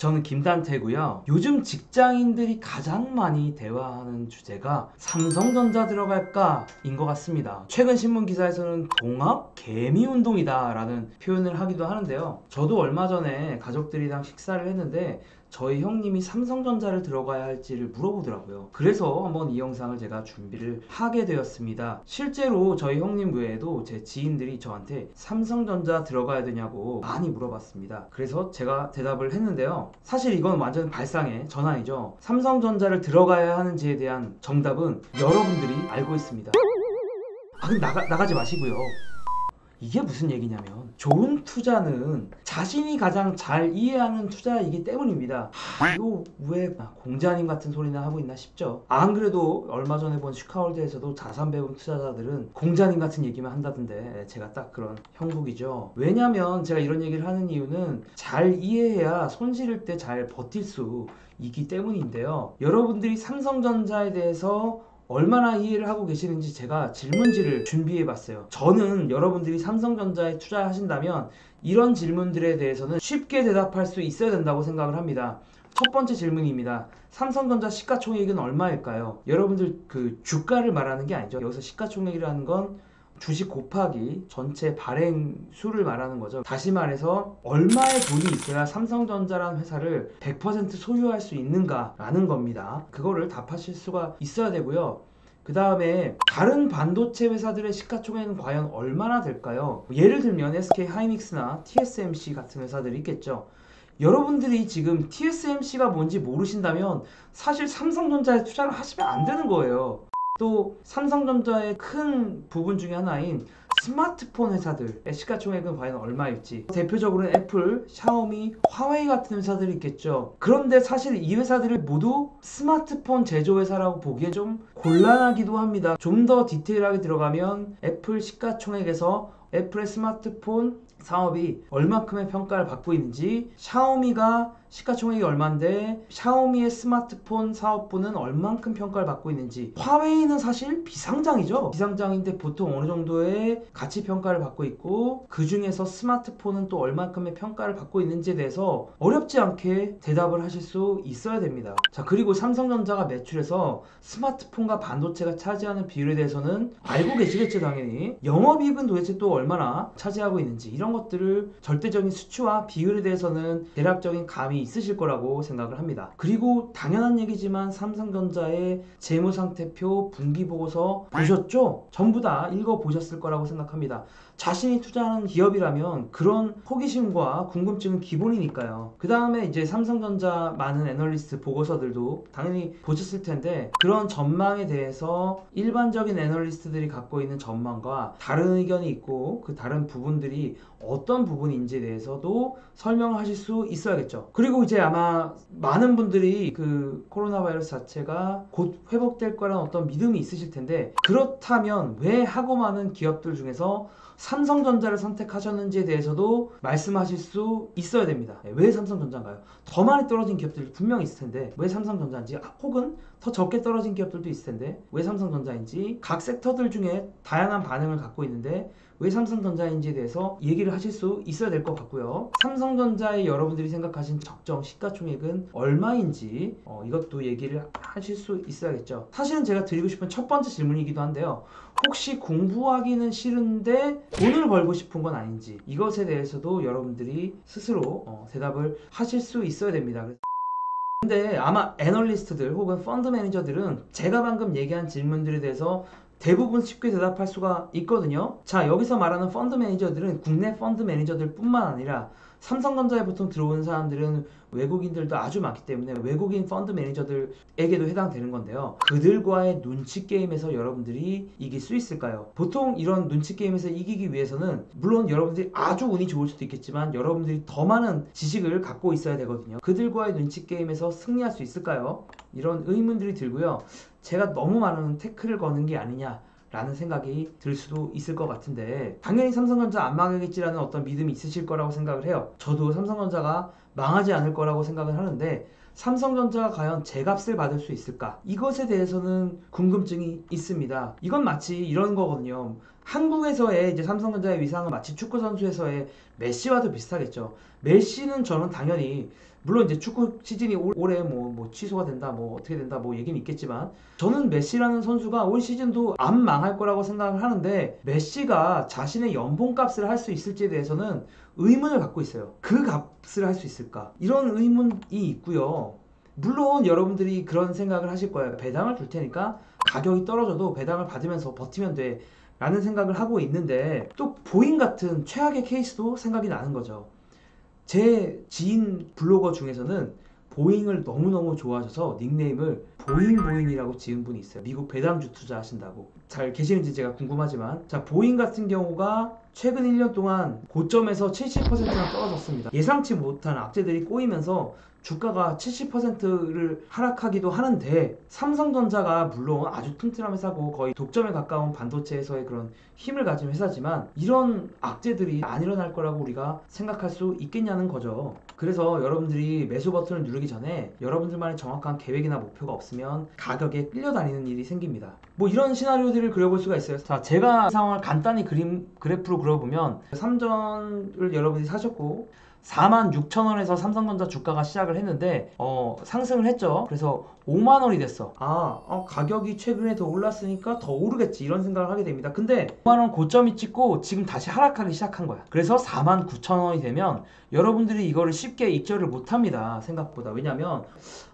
저는 김단태고요. 요즘 직장인들이 가장 많이 대화하는 주제가 삼성전자 들어갈까 인 것 같습니다. 최근 신문 기사에서는 동학 개미 운동이다 라는 표현을 하기도 하는데요. 저도 얼마 전에 가족들이랑 식사를 했는데 저희 형님이 삼성전자를 들어가야 할지를 물어보더라고요. 그래서 한번 이 영상을 제가 준비를 하게 되었습니다. 실제로 저희 형님 외에도 제 지인들이 저한테 삼성전자 들어가야 되냐고 많이 물어봤습니다. 그래서 제가 대답을 했는데요. 사실 이건 완전 발상의 전환이죠. 삼성전자를 들어가야 하는지에 대한 정답은 여러분들이 알고 있습니다. 아, 나가, 나가지 마시고요. 이게 무슨 얘기냐면 좋은 투자는 자신이 가장 잘 이해하는 투자이기 때문입니다. 하, 이거 왜 공자님 같은 소리나 하고 있나 싶죠. 안 그래도 얼마 전에 본 슈카월드에서도 자산 배분 투자자들은 공자님 같은 얘기만 한다던데 제가 딱 그런 형국이죠. 왜냐면 제가 이런 얘기를 하는 이유는 잘 이해해야 손실일 때 잘 버틸 수 있기 때문인데요. 여러분들이 삼성전자에 대해서 얼마나 이해를 하고 계시는지 제가 질문지를 준비해 봤어요. 저는 여러분들이 삼성전자에 투자하신다면 이런 질문들에 대해서는 쉽게 대답할 수 있어야 된다고 생각을 합니다. 첫 번째 질문입니다. 삼성전자 시가총액은 얼마일까요? 여러분들 그 주가를 말하는 게 아니죠. 여기서 시가총액이라는 건 주식 곱하기 전체 발행 수를 말하는 거죠. 다시 말해서 얼마의 돈이 있어야 삼성전자라는 회사를 100% 소유할 수 있는가라는 겁니다. 그거를 답하실 수가 있어야 되고요. 그 다음에 다른 반도체 회사들의 시가총액은 과연 얼마나 될까요? 예를 들면 SK 하이닉스나 TSMC 같은 회사들이 있겠죠. 여러분들이 지금 TSMC가 뭔지 모르신다면 사실 삼성전자에 투자를 하시면 안 되는 거예요. 또 삼성전자의 큰 부분 중에 하나인 스마트폰 회사들의 시가총액은 과연 얼마일지. 대표적으로는 애플, 샤오미, 화웨이 같은 회사들이 있겠죠. 그런데 사실 이 회사들을 모두 스마트폰 제조회사라고 보기에 좀 곤란하기도 합니다. 좀 더 디테일하게 들어가면 애플 시가총액에서 애플의 스마트폰 사업이 얼마큼의 평가를 받고 있는지 샤오미가 시가총액이 얼마인데 샤오미의 스마트폰 사업부는 얼만큼 평가를 받고 있는지. 화웨이는 사실 비상장이죠. 비상장인데 보통 어느 정도의 가치 평가를 받고 있고 그 중에서 스마트폰은 또 얼만큼의 평가를 받고 있는지에 대해서 어렵지 않게 대답을 하실 수 있어야 됩니다. 자 그리고 삼성전자가 매출에서 스마트폰과 반도체가 차지하는 비율에 대해서는 알고 계시겠죠 당연히. 영업이익은 도대체 또 얼마나 차지하고 있는지. 이런 것들을 절대적인 수치와 비율에 대해서는 대략적인 감이 있으실 거라고 생각을 합니다. 그리고 당연한 얘기지만 삼성전자의 재무상태표 분기보고서 보셨죠? 전부 다 읽어보셨을 거라고 생각합니다. 자신이 투자하는 기업이라면 그런 호기심과 궁금증은 기본이니까요. 그 다음에 이제 삼성전자 많은 애널리스트 보고서들도 당연히 보셨을 텐데 그런 전망에 대해서 일반적인 애널리스트들이 갖고 있는 전망과 다른 의견이 있고 그 다른 부분들이 어떤 부분인지에 대해서도 설명하실 수 있어야겠죠. 그리고 이제 아마 많은 분들이 그 코로나 바이러스 자체가 곧 회복될 거라는 어떤 믿음이 있으실 텐데 그렇다면 왜 하고 많은 기업들 중에서 삼성전자를 선택하셨는지에 대해서도 말씀하실 수 있어야 됩니다. 네, 왜 삼성전자인가요? 더 많이 떨어진 기업들이 분명히 있을 텐데 왜 삼성전자인지 아, 혹은 더 적게 떨어진 기업들도 있을 텐데 왜 삼성전자인지 각 섹터들 중에 다양한 반응을 갖고 있는데 왜 삼성전자인지에 대해서 얘기를 하실 수 있어야 될 것 같고요. 삼성전자의 여러분들이 생각하신 적정 시가총액은 얼마인지 어, 이것도 얘기를 하실 수 있어야겠죠. 사실은 제가 드리고 싶은 첫 번째 질문이기도 한데요. 혹시 공부하기는 싫은데 돈을 벌고 싶은 건 아닌지 이것에 대해서도 여러분들이 스스로 어, 대답을 하실 수 있어야 됩니다. 근데 아마 애널리스트들 혹은 펀드 매니저들은 제가 방금 얘기한 질문들에 대해서 대부분 쉽게 대답할 수가 있거든요. 자, 여기서 말하는 펀드 매니저들은 국내 펀드 매니저들 뿐만 아니라 삼성전자에 보통 들어오는 사람들은 외국인들도 아주 많기 때문에 외국인 펀드 매니저들에게도 해당되는 건데요. 그들과의 눈치 게임에서 여러분들이 이길 수 있을까요? 보통 이런 눈치 게임에서 이기기 위해서는 물론 여러분들이 아주 운이 좋을 수도 있겠지만 여러분들이 더 많은 지식을 갖고 있어야 되거든요. 그들과의 눈치 게임에서 승리할 수 있을까요? 이런 의문들이 들고요. 제가 너무 많은 태클을 거는 게 아니냐 라는 생각이 들 수도 있을 것 같은데 당연히 삼성전자 안 망하겠지라는 어떤 믿음이 있으실 거라고 생각을 해요. 저도 삼성전자가 망하지 않을 거라고 생각을 하는데 삼성전자가 과연 제값을 받을 수 있을까? 이것에 대해서는 궁금증이 있습니다. 이건 마치 이런 거거든요. 한국에서의 이제 삼성전자의 위상은 마치 축구 선수에서의 메시와도 비슷하겠죠. 메시는 저는 당연히 물론 이제 축구 시즌이 올- 올해 뭐, 뭐 취소가 된다, 뭐 어떻게 된다, 뭐 얘기는 있겠지만 저는 메시라는 선수가 올 시즌도 안 망할 거라고 생각을 하는데 메시가 자신의 연봉값을 할 수 있을지에 대해서는 의문을 갖고 있어요. 그 값을 할 수 있을까? 이런 의문이 있고요. 물론 여러분들이 그런 생각을 하실 거예요. 배당을 줄 테니까 가격이 떨어져도 배당을 받으면서 버티면 돼. 라는 생각을 하고 있는데 또 보잉 같은 최악의 케이스도 생각이 나는 거죠. 제 지인 블로거 중에서는 보잉을 너무너무 좋아하셔서 닉네임을 보잉보잉이라고 지은 분이 있어요. 미국 배당주 투자 하신다고. 잘 계시는지 제가 궁금하지만 자 보잉 같은 경우가 최근 1년 동안 고점에서 70%나 떨어졌습니다. 예상치 못한 악재들이 꼬이면서 주가가 70%를 하락하기도 하는데 삼성전자가 물론 아주 튼튼한 회사고 거의 독점에 가까운 반도체에서의 그런 힘을 가진 회사지만 이런 악재들이 안 일어날 거라고 우리가 생각할 수 있겠냐는 거죠. 그래서 여러분들이 매수 버튼을 누르기 전에 여러분들만의 정확한 계획이나 목표가 없으면 가격에 끌려다니는 일이 생깁니다. 뭐 이런 시나리오들을 그려볼 수가 있어요. 자, 제가 이 상황을 간단히 그림 그래프로 그려보면 삼전을 여러분이 사셨고 4만 6천 원에서 삼성전자 주가가 시작을 했는데 어, 상승을 했죠. 그래서 5만 원이 됐어. 아, 어, 가격이 최근에 더 올랐으니까 더 오르겠지 이런 생각을 하게 됩니다. 근데 5만 원 고점이 찍고 지금 다시 하락하기 시작한 거야. 그래서 4만 9천 원이 되면 여러분들이 이거를 쉽게 입절을 못 합니다. 생각보다. 왜냐면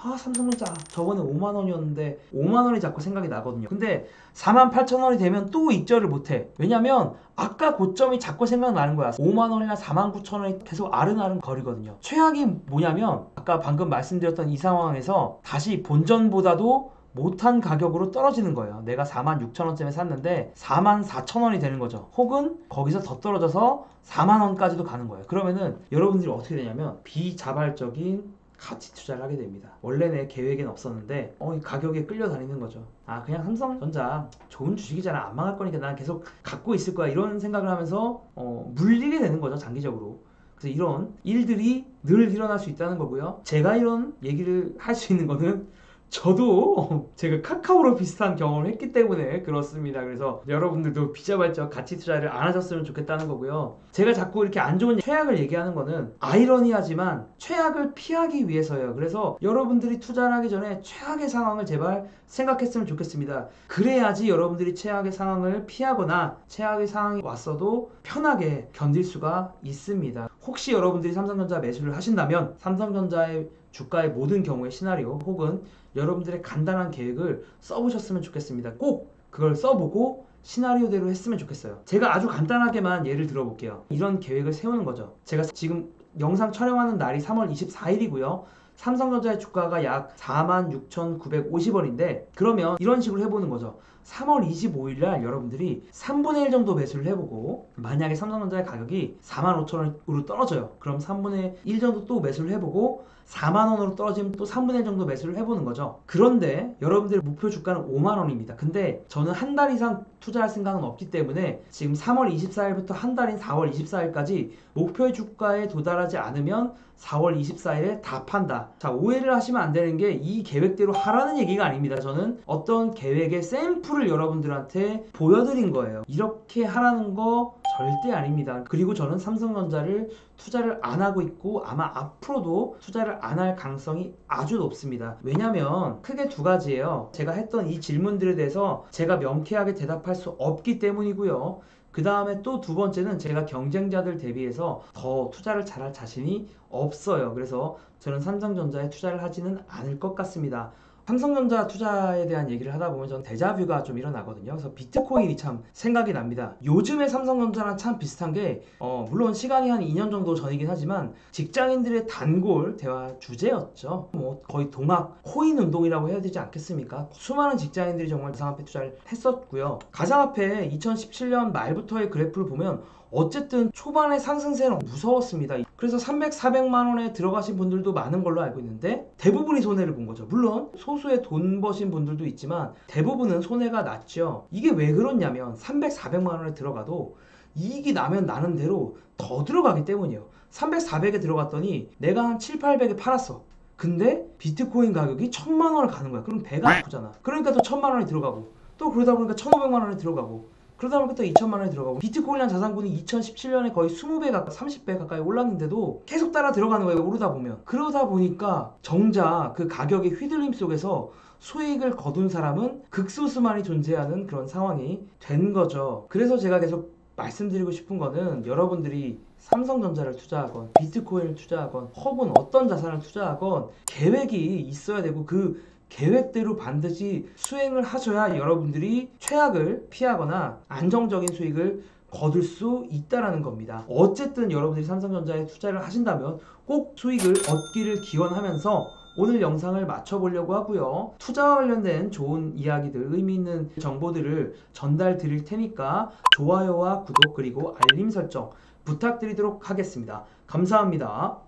아 삼성전자 저번에 5만 원이었는데 5만 원이 자꾸 생각이 나거든요. 근데 4만 8천 원이 되면 또 입절을 못해. 왜냐면 아까 고점이 자꾸 생각나는 거야. 5만 원이나 4만 9천 원이 계속 아른아른 거리거든요. 최악이 뭐냐면 아까 방금 말씀드렸던 이 상황에서 다시 본전보다도 못한 가격으로 떨어지는 거예요. 내가 4만 6천 원쯤에 샀는데 4만 4천 원이 되는 거죠. 혹은 거기서 더 떨어져서 4만 원까지도 가는 거예요. 그러면은 여러분들이 어떻게 되냐면 비자발적인 가치 투자를 하게 됩니다. 원래 내 계획엔 없었는데 어, 이 가격에 끌려다니는 거죠. 아 그냥 삼성전자 좋은 주식이잖아 안 망할 거니까 난 계속 갖고 있을 거야 이런 생각을 하면서 어, 물리게 되는 거죠 장기적으로. 그래서 이런 일들이 늘 일어날 수 있다는 거고요. 제가 이런 얘기를 할 수 있는 거는 저도 제가 카카오로 비슷한 경험을 했기 때문에 그렇습니다. 그래서 여러분들도 비자발적 가치 투자를 안 하셨으면 좋겠다는 거고요. 제가 자꾸 이렇게 안 좋은 최악을 얘기하는 거는 아이러니하지만 최악을 피하기 위해서예요. 그래서 여러분들이 투자를 하기 전에 최악의 상황을 제발 생각했으면 좋겠습니다. 그래야지 여러분들이 최악의 상황을 피하거나 최악의 상황이 왔어도 편하게 견딜 수가 있습니다. 혹시 여러분들이 삼성전자 매수를 하신다면 삼성전자의 주가의 모든 경우의 시나리오 혹은 여러분들의 간단한 계획을 써보셨으면 좋겠습니다. 꼭 그걸 써보고 시나리오대로 했으면 좋겠어요. 제가 아주 간단하게만 예를 들어볼게요. 이런 계획을 세우는 거죠. 제가 지금 영상 촬영하는 날이 3월 24일이고요. 삼성전자의 주가가 약 46,950원인데 그러면 이런 식으로 해보는 거죠. 3월 25일 날 여러분들이 3분의 1 정도 매수를 해보고 만약에 삼성전자의 가격이 45,000원으로 떨어져요. 그럼 3분의 1 정도 또 매수를 해보고 4만 원으로 떨어지면 또 3분의 1 정도 매수를 해보는 거죠. 그런데 여러분들의 목표 주가는 5만 원입니다. 근데 저는 한 달 이상 투자할 생각은 없기 때문에 지금 3월 24일부터 한 달인 4월 24일까지 목표의 주가에 도달하지 않으면 4월 24일에 다 판다. 자, 오해를 하시면 안 되는 게 이 계획대로 하라는 얘기가 아닙니다. 저는 어떤 계획의 샘플을 여러분들한테 보여드린 거예요. 이렇게 하라는 거 절대 아닙니다. 그리고 저는 삼성전자를 투자를 안 하고 있고 아마 앞으로도 투자를 안 할 가능성이 아주 높습니다. 왜냐면 크게 두 가지예요. 제가 했던 이 질문들에 대해서 제가 명쾌하게 대답할 수 없기 때문이고요. 그 다음에 또 두 번째는 제가 경쟁자들 대비해서 더 투자를 잘할 자신이 없어요. 그래서 저는 삼성전자에 투자를 하지는 않을 것 같습니다. 삼성전자 투자에 대한 얘기를 하다 보면 전 데자뷰가 좀 일어나거든요. 그래서 비트코인이 참 생각이 납니다. 요즘의 삼성전자랑 참 비슷한 게 어, 물론 시간이 한 2년 정도 전이긴 하지만 직장인들의 단골 대화 주제였죠. 뭐 거의 동학 코인 운동이라고 해야 되지 않겠습니까? 수많은 직장인들이 정말 가상화폐 투자를 했었고요. 가상화폐 2017년 말부터의 그래프를 보면 어쨌든 초반에 상승세는 무서웠습니다. 그래서 300, 400만 원에 들어가신 분들도 많은 걸로 알고 있는데 대부분이 손해를 본 거죠. 물론 소수의 돈 버신 분들도 있지만 대부분은 손해가 났죠. 이게 왜 그렇냐면 300, 400만 원에 들어가도 이익이 나면 나는 대로 더 들어가기 때문이에요. 300, 400에 들어갔더니 내가 한 7, 800에 팔았어. 근데 비트코인 가격이 1000만 원을 가는 거야. 그럼 배가 아프잖아. 그러니까 또 1000만 원이 들어가고 또 그러다 보니까 1500만 원이 들어가고 그러다 보니까 또 2천만 원이 들어가고 비트코인이란 자산군이 2017년에 거의 20배 가까이 30배 가까이 올랐는데도 계속 따라 들어가는 거예요 오르다 보면. 그러다 보니까 정작 그 가격의 휘둘림 속에서 수익을 거둔 사람은 극소수만이 존재하는 그런 상황이 된 거죠. 그래서 제가 계속 말씀드리고 싶은 거는 여러분들이 삼성전자를 투자하건 비트코인을 투자하건 혹은 어떤 자산을 투자하건 계획이 있어야 되고 그 계획대로 반드시 수행을 하셔야 여러분들이 최악을 피하거나 안정적인 수익을 거둘 수 있다라는 겁니다. 어쨌든 여러분들이 삼성전자에 투자를 하신다면 꼭 수익을 얻기를 기원하면서 오늘 영상을 마쳐보려고 하고요. 투자와 관련된 좋은 이야기들, 의미 있는 정보들을 전달 드릴 테니까 좋아요와 구독 그리고 알림 설정 부탁드리도록 하겠습니다. 감사합니다.